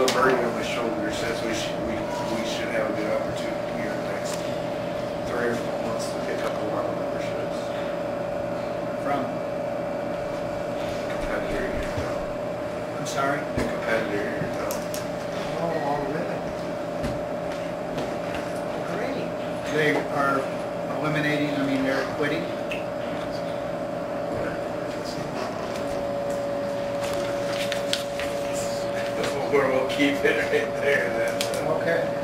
little burden on my shoulder since we should, we, we should have a good opportunity here in the next three or four months to pick up a lot of memberships. From, Competitor here in town, I'm sorry? a competitor here in town. Oh, already? Great. They are eliminating, I mean, they're quitting? Where we'll keep it right there, then. Okay.